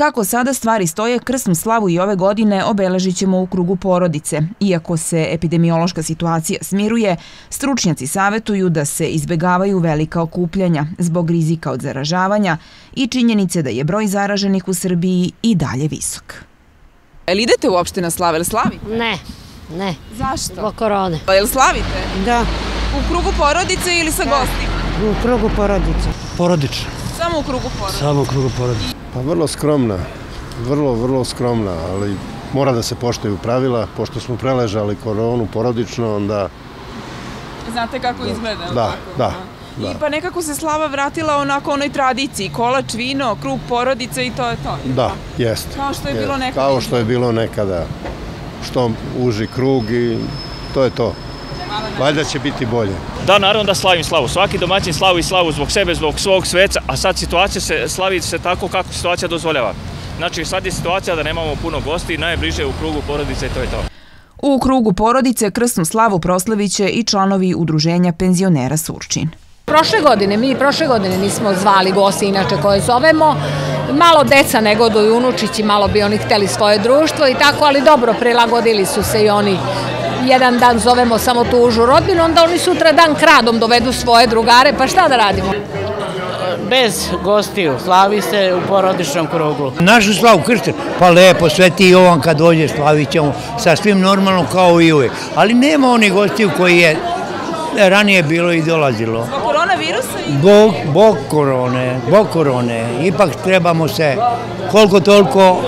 Kako sada stvari stoje, krsnu slavu i ove godine obeležit ćemo u krugu porodice. Iako se epidemiološka situacija smiruje, stručnjaci savetuju da se izbegavaju velika okupljanja zbog rizika od zaražavanja i činjenice da je broj zaraženih u Srbiji i dalje visok. Jel idete uopšte na slave, jel slavite? Ne, ne, Zašto? zbog korone. Pa jel slavite? Da, U krugu porodice ili sa gostima? u krugu porodice. Porodično, Samo u krugu porodice. samo u krugu porodice. Pa vrlo skromna, vrlo, vrlo skromna, ali mora da se poštuju pravila, pošto smo preležali koronu porodično, onda Znate kako izgleda, jel da, tako? da, da. I pa nekako se slava vratila onako onoj tradiciji, kolač, vino, krug porodice i to je to. Da, jeste. Kao što je Jeste. bilo nekada. Kao što je bilo nekada, što uži krug i to je to. Valjda će biti bolje. Da, naravno da slavim slavu. Svaki domaćin slavi slavu zbog sebe, zbog svog sveca, a sad situacija se slavi se tako kako situacija dozvoljava. Znači sad je situacija da nemamo puno gosti, najbliže u krugu porodice i to je to. U krugu porodice krsnu slavu proslaviće i članovi udruženja penzionera Surčin. Prošle godine, mi prošle godine nismo zvali goste inače koje zovemo. Malo deca negoduju, unučići, malo bi oni hteli svoje društvo i tako, ali dobro, prilagodili su se i oni. Jedan dan zovemo samo tu užu rodbinu, onda oni sutra dan kradom dovedu svoje drugare, pa šta da radimo? Bez gostiju, slavi se u porodičnom krugu. Našu slavu kršten, pa lepo, sve ti Jovan kad dođe slavit ćemo sasvim normalno kao i uvek. Ali nema onih gostiju koji je ranije bilo i dolazilo. Zbog koronavirusa i... Bog, bog korone, bog korone, ipak trebamo se koliko toliko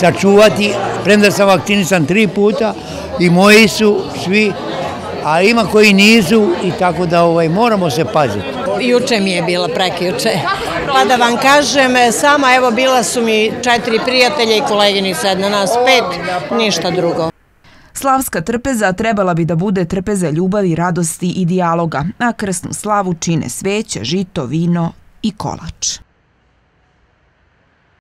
sačuvati, premda sam vakcinisan tri puta i moji su svi, a ima koji nisu i tako da ovaj, moramo se paziti. Juče mi je bila prekjuče. Pa da vam kažem, sama evo bila su mi četiri prijatelja i koleginica, jedna nas pet, ništa drugo. Slavska trpeza trebala bi da bude trpeza ljubavi, radosti i dijaloga, a krsnu slavu čine sveće, žito, vino i kolač.